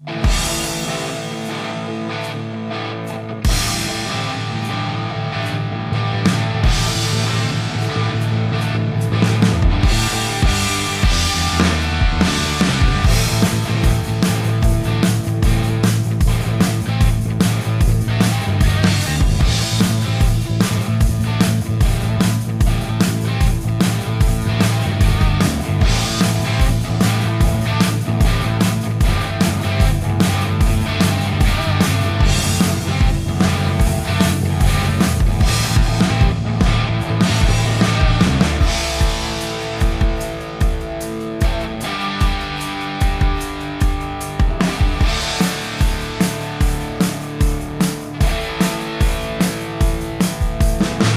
Bye. life.